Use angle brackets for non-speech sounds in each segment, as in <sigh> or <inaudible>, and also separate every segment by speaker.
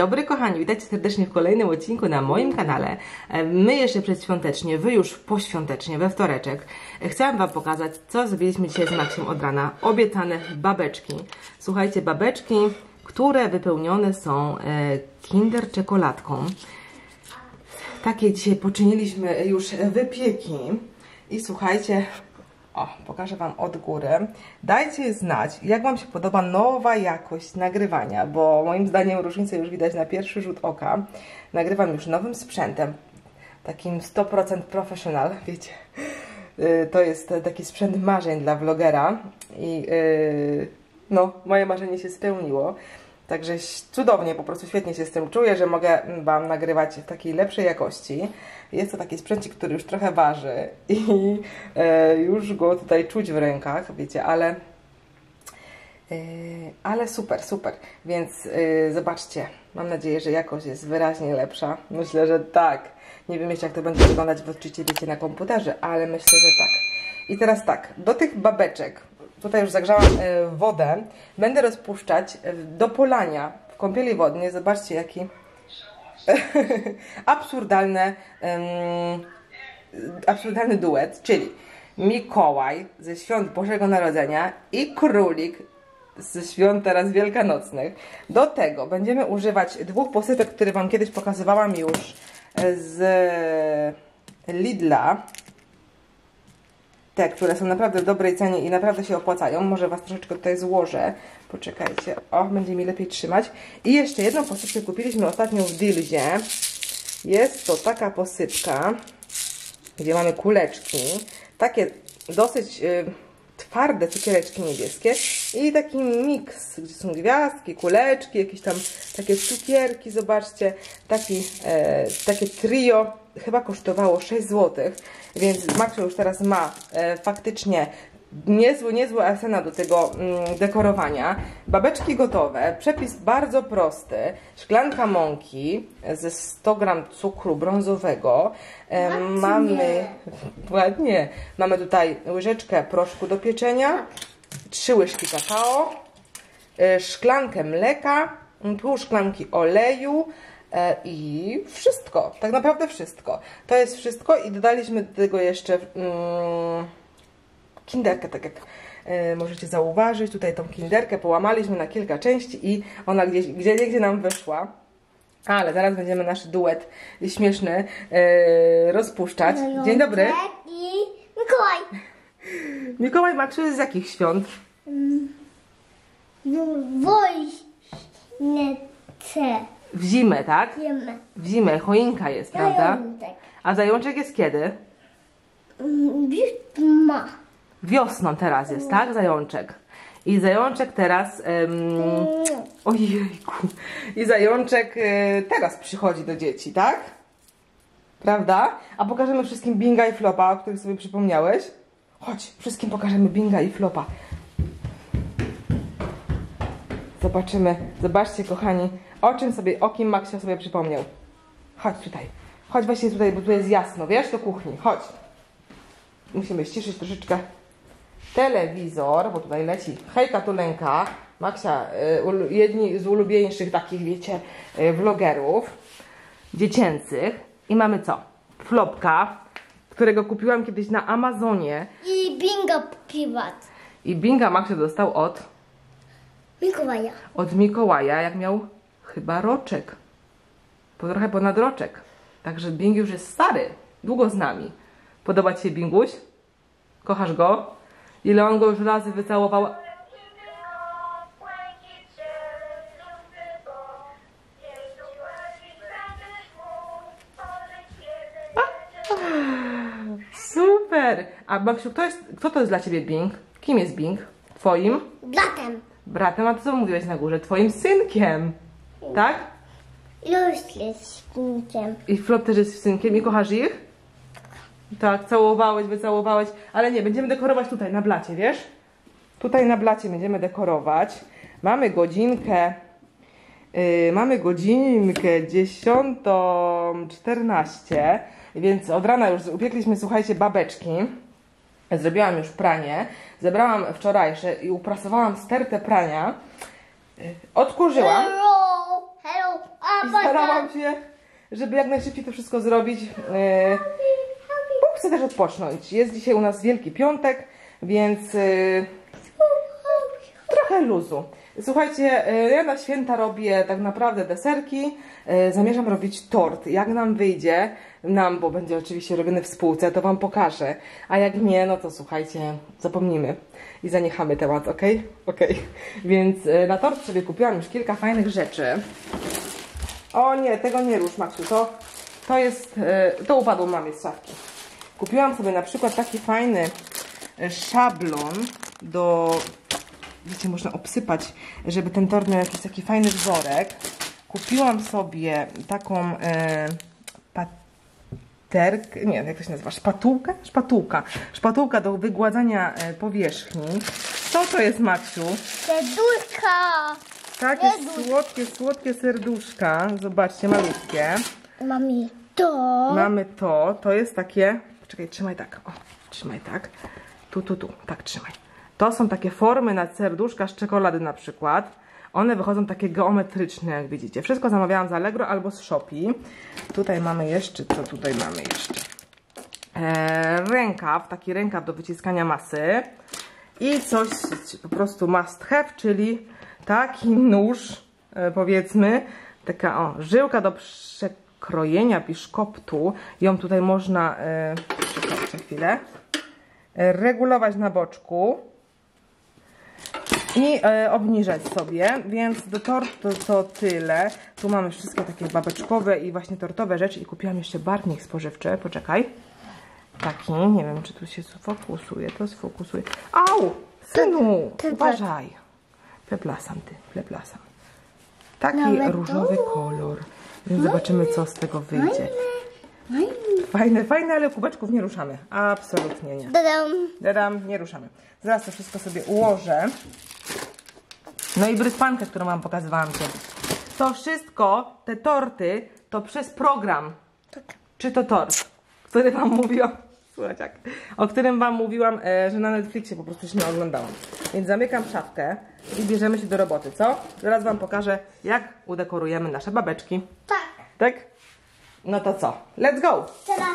Speaker 1: dobry kochani, witajcie serdecznie w kolejnym odcinku na moim kanale. E, My jeszcze przedświątecznie, wy już poświątecznie, we wtoreczek. Chciałam wam pokazać, co zrobiliśmy dzisiaj z Maksiem od rana. Obiecane babeczki. Słuchajcie, babeczki, które wypełnione są e, kinder czekoladką. Takie dzisiaj poczyniliśmy już wypieki. I słuchajcie, o, pokażę Wam od góry. Dajcie znać, jak Wam się podoba nowa jakość nagrywania, bo moim zdaniem różnicę już widać na pierwszy rzut oka. Nagrywam już nowym sprzętem, takim 100% professional, <laughs> wiecie. Yy, To jest taki sprzęt marzeń dla vlogera i yy, no, moje marzenie się spełniło. Także cudownie, po prostu świetnie się z tym czuję, że mogę Wam nagrywać w takiej lepszej jakości. Jest to taki sprzęcik, który już trochę waży i e, już go tutaj czuć w rękach, wiecie, ale e, ale super, super. Więc e, zobaczcie, mam nadzieję, że jakość jest wyraźnie lepsza. Myślę, że tak. Nie wiem jeszcze, jak to będzie wyglądać w odczycie, wiecie, na komputerze, ale myślę, że tak. I teraz tak, do tych babeczek, tutaj już zagrzałam e, wodę, będę rozpuszczać e, do polania w kąpieli wodnej. Zobaczcie, jaki <laughs> absurdalne, um, absurdalny duet, czyli Mikołaj ze świąt Bożego Narodzenia i Królik ze świąt teraz wielkanocnych. Do tego będziemy używać dwóch posypek, które Wam kiedyś pokazywałam już z Lidla. Te, które są naprawdę w dobrej cenie i naprawdę się opłacają. Może Was troszeczkę tutaj złożę. Poczekajcie. O, będzie mi lepiej trzymać. I jeszcze jedną posypkę kupiliśmy ostatnio w Dilzie. Jest to taka posypka, gdzie mamy kuleczki. Takie dosyć y, twarde cukiereczki niebieskie. I taki miks, gdzie są gwiazdki, kuleczki, jakieś tam takie cukierki. Zobaczcie, taki, e, takie trio chyba kosztowało 6 zł, więc Maxo już teraz ma e, faktycznie niezły, niezły arsenał do tego mm, dekorowania. Babeczki gotowe, przepis bardzo prosty, szklanka mąki ze 100 gram cukru brązowego. E, mamy, <laughs> ładnie, mamy tutaj łyżeczkę proszku do pieczenia, trzy łyżki kakao, e, szklankę mleka, pół szklanki oleju, E, I wszystko, tak naprawdę wszystko. To jest wszystko i dodaliśmy do tego jeszcze mm, kinderkę, tak jak e, możecie zauważyć. Tutaj tą kinderkę połamaliśmy na kilka części i ona gdzieś, gdzie gdzie nam wyszła. Ale zaraz będziemy nasz duet śmieszny e, rozpuszczać. Dzień dobry.
Speaker 2: I Mikołaj.
Speaker 1: Mikołaj jest z jakich świąt?
Speaker 2: Wojnece.
Speaker 1: W zimę, tak?
Speaker 2: Wiemy.
Speaker 1: W zimę, choinka jest, prawda?
Speaker 2: Zajątek.
Speaker 1: A zajączek jest kiedy?
Speaker 2: Ma.
Speaker 1: Wiosną teraz jest, tak? Zajączek. I zajączek teraz. Um, ojejku. I zajączek e, teraz przychodzi do dzieci, tak? Prawda? A pokażemy wszystkim binga i flopa, o których sobie przypomniałeś? Chodź, wszystkim pokażemy binga i flopa. Zobaczymy. Zobaczcie, kochani, o czym sobie, o kim Maksio sobie przypomniał. Chodź tutaj. Chodź właśnie tutaj, bo tu jest jasno, wiesz, do kuchni. Chodź. Musimy ściszyć troszeczkę telewizor, bo tutaj leci hejka tulenka, Maksia, y, jedni z ulubieńszych takich, wiecie, y, vlogerów dziecięcych. I mamy co? Flopka, którego kupiłam kiedyś na Amazonie
Speaker 2: I bingo piwat.
Speaker 1: i Binga Maksia dostał od,
Speaker 2: Mikołaja.
Speaker 1: od Mikołaja, jak miał chyba roczek. Po trochę ponad roczek. Także Bing już jest stary, długo z nami. Podoba Ci się Binguś? Kochasz go? Ile on go już razy wycałował? Super! A Maksiu, kto, jest, kto to jest dla Ciebie Bing? Kim jest Bing? Twoim
Speaker 2: Blatem.
Speaker 1: bratem? A to co mówiłeś na górze? Twoim synkiem, tak?
Speaker 2: Już jest śpinkiem.
Speaker 1: I Flop też jest synkiem i kochasz ich? Tak, całowałeś, wycałowałeś, ale nie, będziemy dekorować tutaj na blacie, wiesz? Tutaj na blacie będziemy dekorować. Mamy godzinkę, yy, mamy godzinkę 10.14, więc od rana już upiekliśmy, słuchajcie, babeczki. Zrobiłam już pranie, zebrałam wczorajsze i uprasowałam stertę prania. Yy, Odkurzyłam.
Speaker 2: Hello. Hello.
Speaker 1: I starałam się, żeby jak najszybciej to wszystko zrobić. Bo chcę też odpocząć. Jest dzisiaj u nas Wielki Piątek, więc e, trochę luzu. Słuchajcie, e, ja na święta robię tak naprawdę deserki. E, Zamierzam robić tort. Jak nam wyjdzie, nam, bo będzie oczywiście robiony w spółce, to Wam pokażę. A jak nie, no to słuchajcie, zapomnimy i zaniechamy temat, ok? Ok. Więc na tort sobie kupiłam już kilka fajnych rzeczy. O nie, tego nie rusz, Maksiu. To, to jest, to upadło mamie z szafki. Kupiłam sobie na przykład taki fajny e, szablon do, wiecie, można obsypać, żeby ten tort miał jakiś taki fajny wzorek. Kupiłam sobie taką e, paterkę, nie, jak to się nazywa, szpatułkę? Szpatułka. Szpatułka do wygładzania e, powierzchni. Co to jest, Maksiu?
Speaker 2: Serduszka.
Speaker 1: Takie słodkie, słodkie serduszka. Zobaczcie, malutkie.
Speaker 2: Mamy to.
Speaker 1: Mamy to, to jest takie. Czekaj, trzymaj tak. O, trzymaj tak. Tu, tu, tu. Tak, trzymaj. To są takie formy na serduszka z czekolady na przykład. One wychodzą takie geometryczne, jak widzicie. Wszystko zamawiałam z Allegro albo z Shopee. Tutaj mamy jeszcze, co tutaj mamy jeszcze? E, rękaw, taki rękaw do wyciskania masy. I coś po prostu must have, czyli taki nóż, e, powiedzmy, taka o, żyłka do przekrojenia biszkoptu. Ją tutaj można, e, czekajcie chwilę, e, regulować na boczku i e, obniżać sobie, więc do tortu to tyle. Tu mamy wszystkie takie babeczkowe i właśnie tortowe rzeczy i kupiłam jeszcze barwnik spożywczy, poczekaj. Taki, nie wiem czy tu się sfokusuje, to sfokusuje. Au! Synu,
Speaker 2: Ty- ty-
Speaker 1: uważaj. Pleplasam ty, pleplasam. Taki
Speaker 2: Nawet
Speaker 1: różowy
Speaker 2: to?
Speaker 1: kolor. Więc zobaczymy co z tego wyjdzie.
Speaker 2: Fajne.
Speaker 1: Fajne, ale kubeczków nie ruszamy. Absolutnie nie.
Speaker 2: Dadam.
Speaker 1: Dadam, nie ruszamy. Zaraz to wszystko sobie ułożę. No i bryspankę, którą wam pokazywałam kiedyś. To wszystko, te torty, to przez program.
Speaker 2: Tak.
Speaker 1: Czy to tort, który wam mówiłam, jak- o którym wam mówiłam, e, że na Netflixie po prostu się nie oglądałam. Więc zamykam szafkę i bierzemy się do roboty, co? Zaraz wam pokażę, jak udekorujemy nasze babeczki.
Speaker 2: Tak.
Speaker 1: Tak? No to co? Let's go!
Speaker 2: Teraz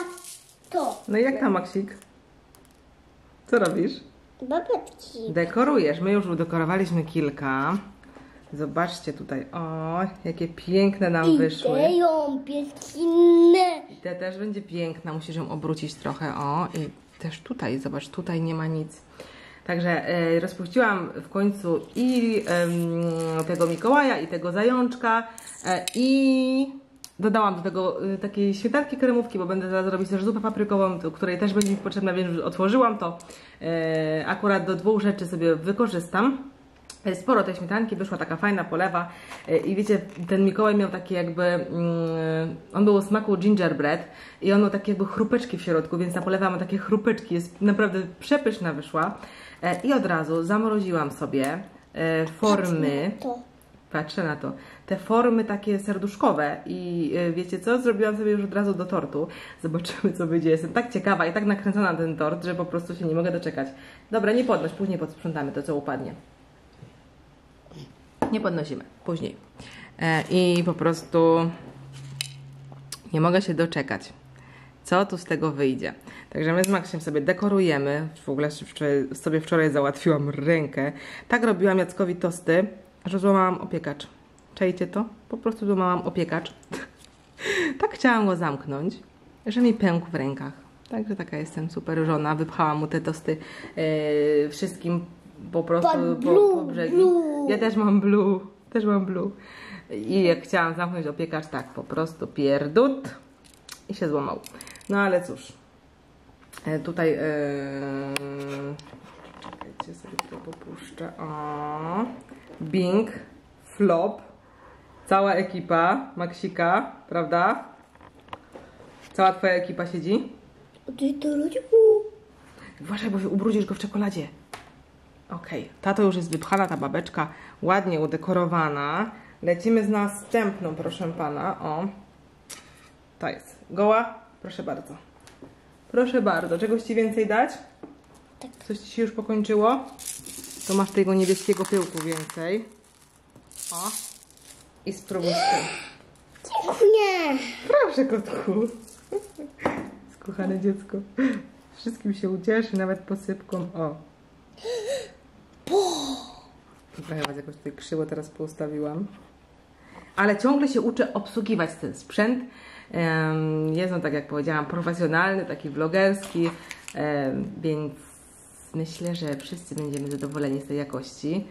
Speaker 2: to.
Speaker 1: No i jak tam, Maksik? Co robisz?
Speaker 2: Babeczki.
Speaker 1: Dekorujesz. My już udekorowaliśmy kilka. Zobaczcie tutaj. O, jakie piękne nam wyszły.
Speaker 2: Ideją pieskinne.
Speaker 1: I te też będzie piękna. Musisz ją obrócić trochę. O, i też tutaj. Zobacz, tutaj nie ma nic. Także e, rozpuściłam w końcu i em, tego Mikołaja, i tego zajączka, e, i dodałam do tego e, takiej śmietanki kremówki, bo będę zaraz robić też zupę paprykową, do której też będzie mi potrzebna, więc otworzyłam to. E, akurat do dwóch rzeczy sobie wykorzystam. E, Sporo tej śmietanki, wyszła taka fajna polewa. E, i wiecie, ten Mikołaj miał takie jakby, mm, on był o smaku gingerbread i on miał takie jakby chrupeczki w środku, więc ta polewa ma takie chrupeczki, jest naprawdę przepyszna wyszła. E, i od razu zamroziłam sobie formy, patrzę na to, te formy takie serduszkowe i wiecie co, zrobiłam sobie już od razu do tortu, zobaczymy co wyjdzie, jestem tak ciekawa i tak nakręcona na ten tort, że po prostu się nie mogę doczekać. Dobra, nie podnoś, później podsprzątamy to co upadnie. Nie podnosimy, później. E, I po prostu nie mogę się doczekać, co tu z tego wyjdzie. Także my z Maksiem sobie dekorujemy. W ogóle sobie wczoraj załatwiłam rękę. Tak robiłam Jackowi tosty, że złamałam opiekacz. Czajcie to? Po prostu złamałam opiekacz. <laughs> tak chciałam go zamknąć, że mi pękł w rękach. Także taka jestem super żona. Wypchałam mu te tosty e, wszystkim po prostu
Speaker 2: Pan
Speaker 1: po,
Speaker 2: blue,
Speaker 1: po brzegi.
Speaker 2: blue.
Speaker 1: Ja też mam blue. Też mam blue. I jak chciałam zamknąć opiekacz, tak po prostu pierdut i się złamał. No ale cóż. E, tutaj e, czekajcie sobie to popuszczę. O. Bing, Flop, cała ekipa, Maksika, prawda? Cała twoja ekipa siedzi?
Speaker 2: Ty to ludziku.
Speaker 1: Uważaj, bo ubrudzisz go w czekoladzie. Okej, ta to już jest wypchana, ta babeczka ładnie udekorowana. Lecimy z następną, proszę pana. O, ta jest goła. Proszę bardzo. Proszę bardzo. Czegoś ci więcej dać?
Speaker 2: Tak.
Speaker 1: Coś ci się już pokończyło? To masz tego niebieskiego pyłku więcej. O, i spróbuj z tym.
Speaker 2: Nie.
Speaker 1: Proszę, kotku. Skochane dziecko. Wszystkim się ucieszy, nawet posypką. O. Trochę was jakoś tutaj krzywo teraz poustawiłam. Ale ciągle się uczę obsługiwać ten sprzęt. Jest on, tak jak powiedziałam, profesjonalny, taki vlogerski, em, więc myślę, że wszyscy będziemy zadowoleni z tej jakości.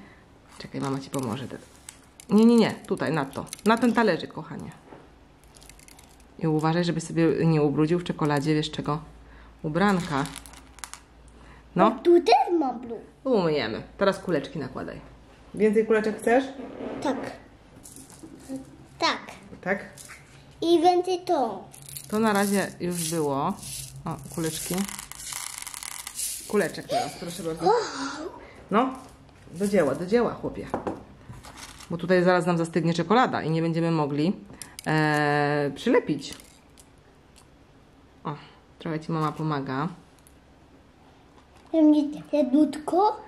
Speaker 1: Czekaj, mama ci pomoże. Nie, nie, nie, tutaj, na to. Na ten talerzyk, kochanie. I uważaj, żeby sobie nie ubrudził w czekoladzie, wiesz czego? Ubranka. No,
Speaker 2: Tu też mam blue.
Speaker 1: umyjemy. Teraz kuleczki nakładaj. Więcej kuleczek chcesz?
Speaker 2: Tak. Tak.
Speaker 1: Tak.
Speaker 2: I więcej to.
Speaker 1: To na razie już było. O, kuleczki. Kuleczek teraz, proszę bardzo. No, do dzieła, do dzieła, chłopie. Bo tutaj zaraz nam zastygnie czekolada i nie będziemy mogli e, przylepić. O, trochę Ci mama pomaga.
Speaker 2: Serduszko.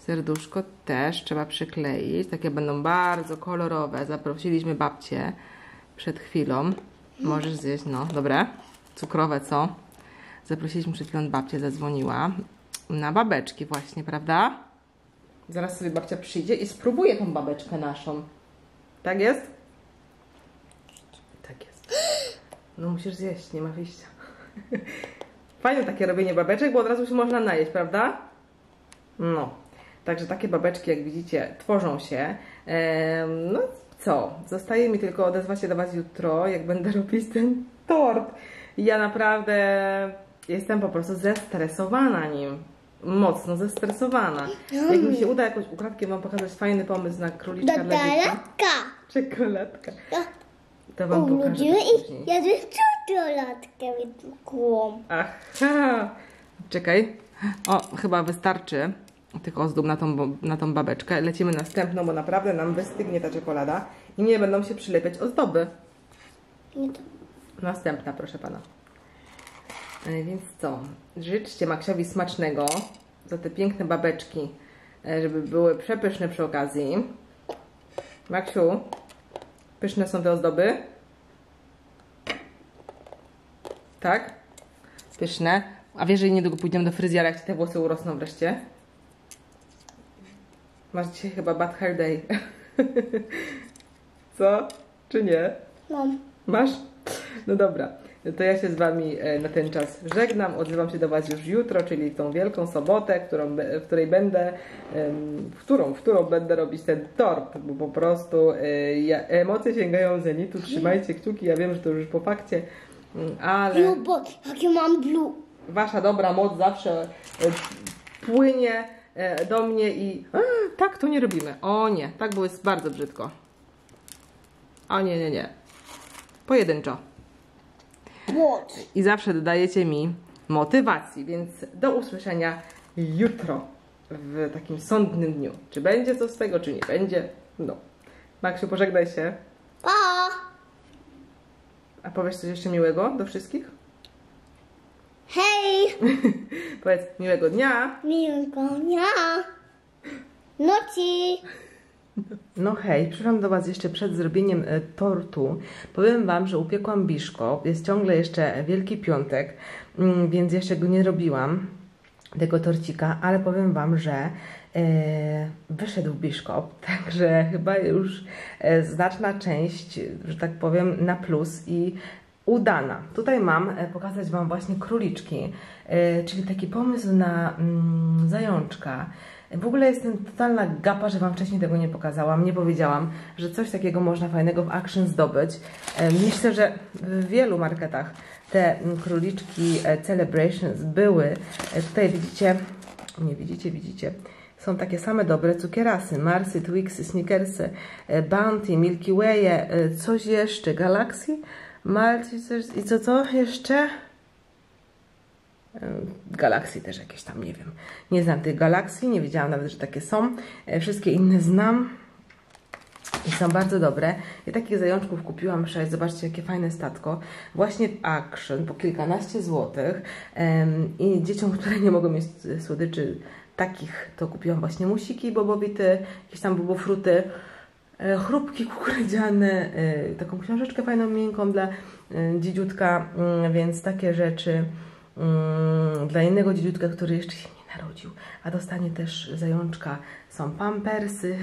Speaker 1: Serduszko też trzeba przykleić. Takie będą bardzo kolorowe. Zaprosiliśmy babcię przed chwilą. Możesz zjeść, no, dobre. Cukrowe, co? Zaprosiliśmy przed chwilą, babcię zadzwoniła. Na babeczki właśnie, prawda? Zaraz sobie babcia przyjdzie i spróbuje tą babeczkę naszą. Tak jest? Tak jest. <gasps> No musisz zjeść, nie ma wyjścia. <laughs> Fajne takie robienie babeczek, bo od razu się można najeść, prawda? No, także takie babeczki, jak widzicie, tworzą się. Em, no co, zostaje mi tylko odezwać się do Was jutro, jak będę <laughs> robić ten tort. Ja naprawdę jestem po prostu zestresowana nim. Mocno zestresowana. Jak mi się uda jakoś ukradkiem Wam pokazać fajny pomysł na króliczka dla dzieci. Czekoladka. To Wam pokażę
Speaker 2: ja czekoladkę wytłukłam.
Speaker 1: Aha. Czekaj. O, chyba wystarczy tych ozdób na tą, na tą babeczkę. Lecimy następną, bo naprawdę nam wystygnie ta czekolada i nie będą się przylepiać ozdoby.
Speaker 2: Nie to.
Speaker 1: Następna, proszę pana. E, Więc co? Życzcie Maksiowi smacznego za te piękne babeczki, e, żeby były przepyszne przy okazji. Maksiu, pyszne są te ozdoby? Tak? Pyszne. A wiesz, że niedługo pójdziemy do fryzjera, jak ci te włosy urosną wreszcie? Masz dzisiaj chyba bad hair day. <laughs> Co? Czy nie?
Speaker 2: Mam.
Speaker 1: Masz? No dobra, to ja się z Wami e, na ten czas żegnam. Odzywam się do Was już jutro, czyli w tą wielką sobotę, którą, w której będę, w którą, w którą będę robić ten tort, bo po prostu e, ja, emocje sięgają zenitu. Trzymajcie kciuki, ja wiem, że to już po fakcie, ale
Speaker 2: Blue, bo jakie mam blue.
Speaker 1: Wasza dobra moc zawsze e, płynie e, do mnie i a, tak to nie robimy. O nie, tak było jest bardzo brzydko. O nie, nie, nie. Pojedynczo. I zawsze dodajecie mi motywacji, więc do usłyszenia jutro w takim sądnym dniu. Czy będzie co z tego, czy nie będzie? No. Maksiu, pożegnaj się.
Speaker 2: Pa!
Speaker 1: A powiesz coś jeszcze miłego do wszystkich?
Speaker 2: Hej! <laughs>
Speaker 1: Powiedz miłego dnia.
Speaker 2: Miłego dnia! Noci!
Speaker 1: No hej, przyszłam do Was jeszcze przed zrobieniem e, tortu. Powiem Wam, że upiekłam biszko. Jest ciągle jeszcze Wielki Piątek, mm, więc jeszcze go nie robiłam, tego torcika, ale powiem Wam, że wyszedł biszkop, <laughs> także chyba już e, znaczna część, że tak powiem, na plus i udana. Tutaj mam e, pokazać Wam właśnie króliczki, e, czyli taki pomysł na mm, zajączka. W ogóle jestem totalna gapa, że Wam wcześniej tego nie pokazałam, nie powiedziałam, że coś takiego można fajnego w Action zdobyć. E, Myślę, że w wielu marketach te mm, króliczki e, Celebrations były. E, Tutaj widzicie, nie widzicie, widzicie, są takie same dobre cukierasy, Marsy, Twixy, Snickersy, e, Bounty, Milky Way'e, e, coś jeszcze, Galaxy, Malty i co to jeszcze? Galaksji też jakieś tam, nie wiem. Nie znam tych galaksji, nie wiedziałam nawet, że takie są. E, Wszystkie inne znam i są bardzo dobre. I takich zajączków kupiłam sześć. Zobaczcie, jakie fajne statko. Właśnie w Action po kilkanaście złotych. I dzieciom, które nie mogą mieć e, słodyczy takich, to kupiłam właśnie musiki bobowity, jakieś tam bobofruty. e, chrupki kukurydziane, e, taką książeczkę fajną, miękką dla e, dzidziutka, mm, więc takie rzeczy mm, dla innego dzidziutka, który jeszcze się nie narodził, a dostanie też zajączka, są pampersy,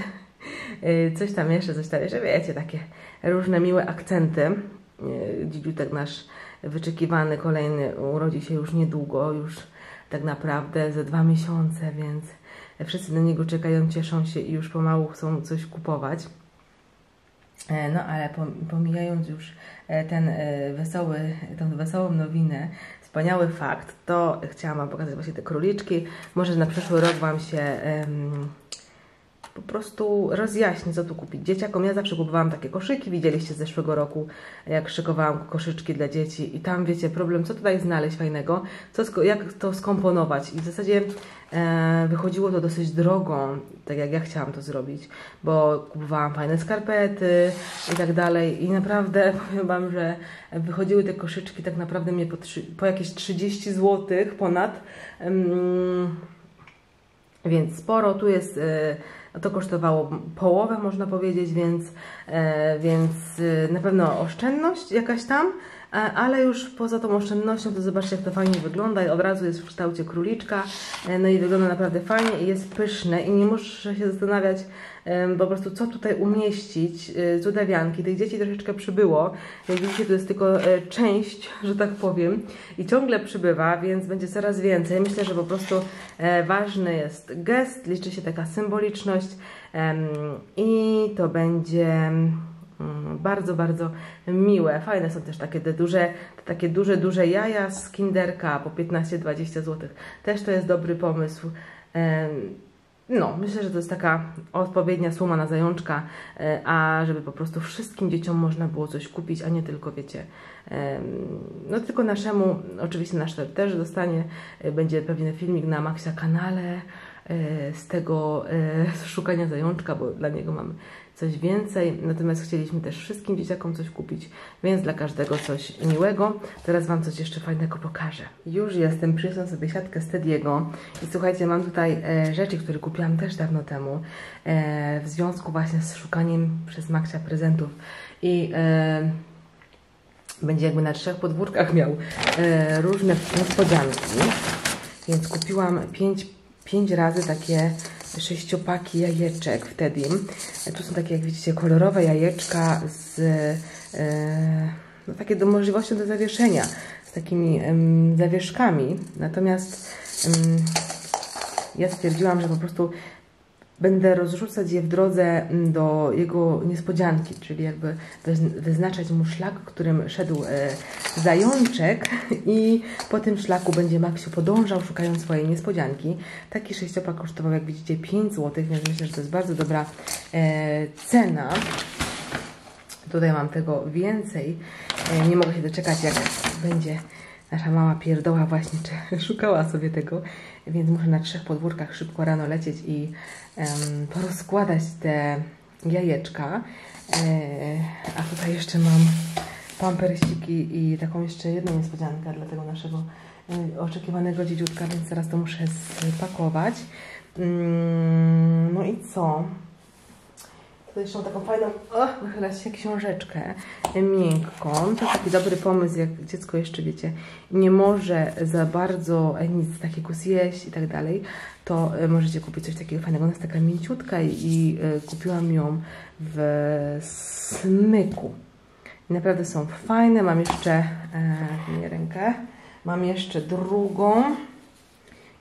Speaker 1: coś tam jeszcze, coś tam jeszcze, wiecie, takie różne miłe akcenty. Dzidziutek nasz wyczekiwany kolejny urodzi się już niedługo, już tak naprawdę za dwa miesiące, więc wszyscy na niego czekają, cieszą się i już pomału chcą coś kupować. E, No ale pom- pomijając już e, ten e, wesoły, tą wesołą nowinę, wspaniały fakt, to chciałam Wam pokazać właśnie te króliczki. Może na przyszły rok Wam się em, po prostu rozjaśnię, co tu kupić dzieciakom. Ja zawsze kupowałam takie koszyki, widzieliście z zeszłego roku, jak szykowałam koszyczki dla dzieci i tam, wiecie, problem, co tutaj znaleźć fajnego, co, jak to skomponować i w zasadzie e, wychodziło to dosyć drogo, tak jak ja chciałam to zrobić, bo kupowałam fajne skarpety i tak dalej i naprawdę <laughs> powiem Wam, że wychodziły te koszyczki tak naprawdę mnie po, po jakieś 30 zł ponad, więc sporo, tu jest, e, to kosztowało połowę można powiedzieć, więc, e, więc e, na pewno oszczędność jakaś tam, ale już poza tą oszczędnością to zobaczcie jak to fajnie wygląda i od razu jest w kształcie króliczka, e, no i wygląda naprawdę fajnie i jest pyszne i nie muszę się zastanawiać po prostu co tutaj umieścić, e, cudawianki, tych dzieci troszeczkę przybyło, jak widzicie to jest tylko e, część, że tak powiem. I ciągle przybywa, więc będzie coraz więcej. Myślę, że po prostu e, ważny jest gest, liczy się taka symboliczność. I to będzie bardzo, bardzo miłe. Fajne są też takie duże, takie duże, duże jaja z kinderka po 15-20 zł. Też to jest dobry pomysł. No, myślę, że to jest taka odpowiednia suma na zajączka, e, a żeby po prostu wszystkim dzieciom można było coś kupić, a nie tylko, wiecie, no tylko naszemu, oczywiście nasz też dostanie, e, będzie pewnie filmik na Maxia kanale e, z tego szukania zajączka, bo dla niego mamy coś więcej, natomiast chcieliśmy też wszystkim dzieciakom coś kupić, więc dla każdego coś miłego. Teraz Wam coś jeszcze fajnego pokażę. Już jestem, przyniosłam sobie siatkę z Tediego i słuchajcie, mam tutaj e, rzeczy, które kupiłam też dawno temu e, w związku właśnie z szukaniem przez Maxia prezentów i e, będzie jakby na trzech podwórkach miał e, różne niespodzianki, więc kupiłam pięć, pięć razy takie sześciopaki jajeczek wtedy. Tu są takie, jak widzicie, kolorowe jajeczka z e, no, takie do możliwością do zawieszenia, z takimi zawieszkami. Natomiast ja stwierdziłam, że po prostu będę rozrzucać je w drodze mm, do jego niespodzianki, czyli jakby wyz- wyznaczać mu szlak, którym szedł e, zajączek <laughs> i po tym szlaku będzie Maksiu podążał, szukając swojej niespodzianki. Taki sześciopak kosztował, jak widzicie, 5 zł, więc myślę, że to jest bardzo dobra e, cena. Tutaj mam tego więcej. E, Nie mogę się doczekać, jak będzie nasza mała pierdoła właśnie <laughs> szukała sobie tego, więc muszę na trzech podwórkach szybko rano lecieć i em, porozkładać te jajeczka. E, a tutaj jeszcze mam pampersiki i taką jeszcze jedną niespodziankę dla tego naszego e, oczekiwanego dziedziutka, więc teraz to muszę spakować. Mm, no i co? Mam taką fajną, o, wychyla się książeczkę e, miękką. To taki dobry pomysł, jak dziecko jeszcze, wiecie, nie może za bardzo e, nic takiego zjeść i tak dalej, to e, możecie kupić coś takiego fajnego. Ona jest taka mięciutka i, i kupiłam ją w smyku. I naprawdę są fajne. Mam jeszcze, e, nie rękę, mam jeszcze drugą.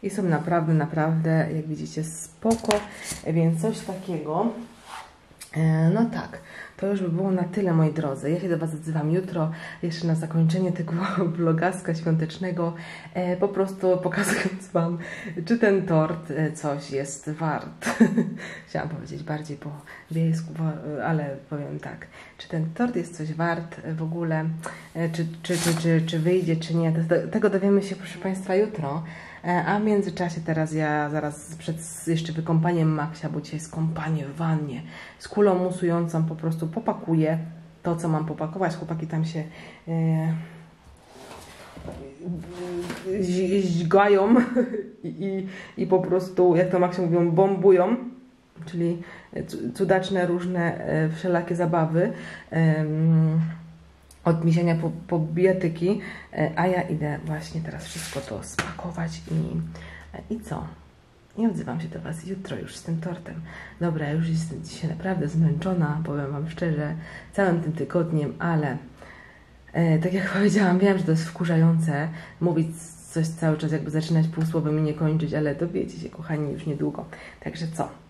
Speaker 1: I są naprawdę, naprawdę, jak widzicie, spoko. Więc coś takiego. E, No tak, to już by było na tyle, moi drodzy. Ja się do Was odzywam jutro, jeszcze na zakończenie tego <laughs> vlogaska świątecznego, e, po prostu pokazując Wam, czy ten tort e, coś jest wart. <laughs> Chciałam powiedzieć bardziej po wiejsku, wo- ale powiem tak, czy ten tort jest coś wart w ogóle, czy, czy, czy, czy, wyjdzie, czy nie, tego dowiemy się, proszę Państwa, jutro. E, A w międzyczasie teraz ja zaraz przed jeszcze wykąpaniem Maxia, bo dzisiaj jest kąpanie w wannie z kulą musującą, po prostu popakuję to, co mam popakować. Chłopaki tam się e, zi- źgają <laughs> i, i, po prostu, jak to Maxia mówią, bombują. czyli cu- cudaczne różne e, wszelakie zabawy. em, od misienia po, po e, a ja idę właśnie teraz wszystko to spakować i, i co? Nie odzywam się do Was jutro już z tym tortem. Dobra, już jestem dzisiaj naprawdę zmęczona, powiem Wam szczerze, całym tym tygodniem, ale e, tak jak <laughs> powiedziałam, wiem, że to jest wkurzające mówić coś cały czas, jakby zaczynać półsłowem i nie kończyć, ale dowiecie się, kochani, już niedługo. Także co?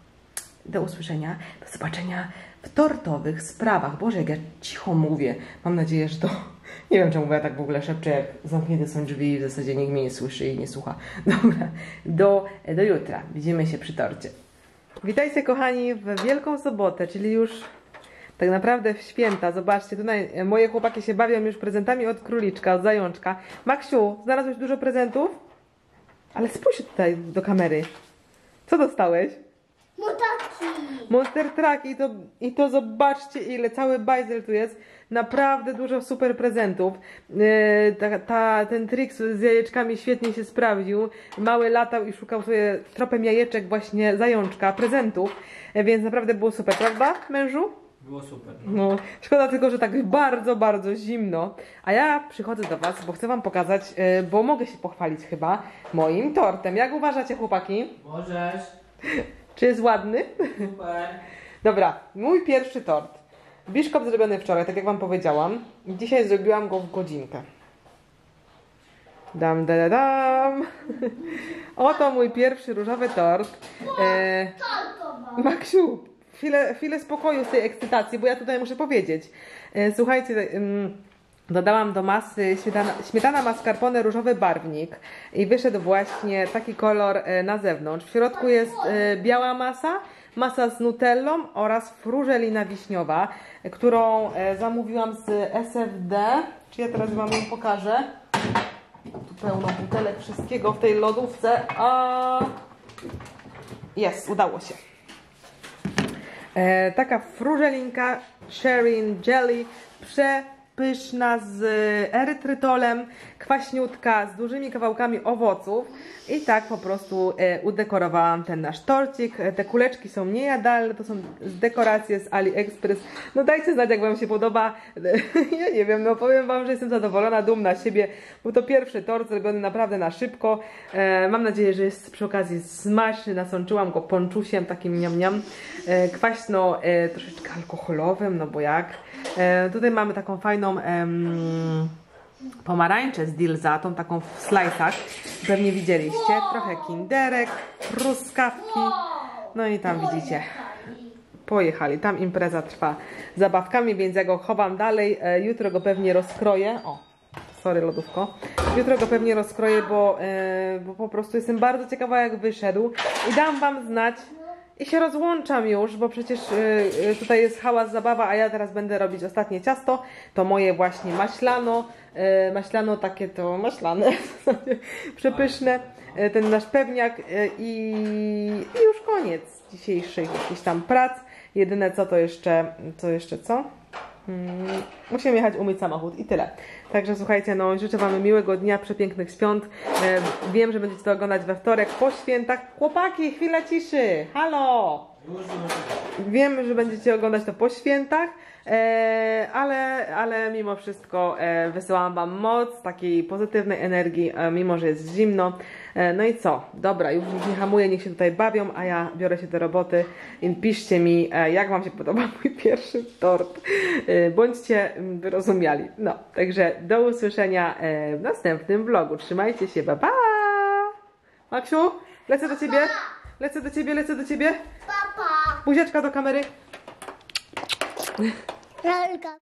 Speaker 1: Do usłyszenia, do zobaczenia w tortowych sprawach. Boże, jak ja cicho mówię. Mam nadzieję, że to... <laughs> Nie wiem, czemu ja tak w ogóle szepczę, jak zamknięte są drzwi i w zasadzie nikt mnie nie słyszy i nie słucha. <laughs> Dobra, do, do jutra. Widzimy się przy torcie. Witajcie, kochani, w Wielką Sobotę, czyli już tak naprawdę w święta. Zobaczcie, tutaj e, moje chłopaki się bawią już prezentami od króliczka, od zajączka. Maksiu, znalazłeś dużo prezentów? Ale spójrz tutaj do kamery. Co dostałeś? Monster Truck i to, i to zobaczcie ile, cały bajzel tu jest. Naprawdę dużo super prezentów. Yy, ta, ta, ten trik z jajeczkami świetnie się sprawdził. Mały latał i szukał sobie tropem jajeczek właśnie zajączka, prezentów. Yy, więc naprawdę było super, prawda mężu?
Speaker 3: Było super. No.
Speaker 1: No, szkoda tylko, że tak bardzo, bardzo zimno. A ja przychodzę do Was, bo chcę Wam pokazać, yy, bo mogę się pochwalić chyba moim tortem. Jak uważacie chłopaki?
Speaker 3: Możesz. <laughs>
Speaker 1: Czy jest ładny?
Speaker 3: Super.
Speaker 1: Dobra, mój pierwszy tort. Biszkop zrobiony wczoraj, tak jak Wam powiedziałam. Dzisiaj zrobiłam go w godzinkę. Dam, da, da, dam. <laughs> Oto mój pierwszy różowy tort. E, Maksiu, chwilę, chwilę spokoju z tej ekscytacji, bo ja tutaj muszę powiedzieć. E, słuchajcie, dodałam do masy śmietana, śmietana mascarpone różowy barwnik i wyszedł właśnie taki kolor e, na zewnątrz. W środku jest e, biała masa, masa z nutellą oraz frużelina wiśniowa, którą e, zamówiłam z SFD. Czy ja teraz Wam ją pokażę? Tu pełno butelek wszystkiego w tej lodówce. A... Jest, udało się. E, taka frużelinka Sherin Jelly, przepyszna z erytrytolem, kwaśniutka, z dużymi kawałkami owoców i tak po prostu e, udekorowałam ten nasz torcik. E, Te kuleczki są niejadalne, to są dekoracje z AliExpress. No dajcie znać jak Wam się podoba. <laughs> ja nie wiem, no powiem Wam, że jestem zadowolona, dumna siebie. Był to pierwszy tort zrobiony naprawdę na szybko. E, mam nadzieję, że jest przy okazji smaczny. Nasączyłam go ponczusiem takim niam niam. Kwaśno troszeczkę alkoholowym, no bo jak. E, tutaj mamy taką fajną em, pomarańczę z dilzatą, taką w slajsach. Pewnie widzieliście. Trochę kinderek, truskawki. No i tam widzicie pojechali. Tam impreza trwa zabawkami, więc ja go chowam dalej. E, jutro go pewnie rozkroję. O, sorry lodówko. Jutro go pewnie rozkroję, bo, e, bo po prostu jestem bardzo ciekawa jak wyszedł. I dam wam znać. I się rozłączam już, bo przecież e, e, tutaj jest hałas zabawa, a ja teraz będę robić ostatnie ciasto. To moje właśnie maślano. E, maślano takie to maślane, <laughs> przepyszne. Ten nasz pewniak i już koniec dzisiejszych jakichś tam prac. Jedyne co to jeszcze, co jeszcze co? Hmm, musimy jechać umyć samochód i tyle. Także słuchajcie, no życzę Wam miłego dnia, przepięknych świąt. E, wiem, że będziecie to oglądać we wtorek po świętach. Chłopaki, chwila ciszy! Halo! Wiem, że będziecie oglądać to po świętach, e, ale, ale mimo wszystko e, wysyłam Wam moc takiej pozytywnej energii, e, mimo że jest zimno. No i co? Dobra, już nie hamuję, niech się tutaj bawią, a ja biorę się do roboty i piszcie mi, jak Wam się podoba <laughs> mój pierwszy tort. Bądźcie mm, wyrozumiali. No, także do usłyszenia w następnym vlogu. Trzymajcie się, pa pa! Maksiu, lecę do Ciebie, lecę do Ciebie, lecę do Ciebie.
Speaker 2: Papa.
Speaker 1: Buziaczka do kamery.
Speaker 2: Lalka.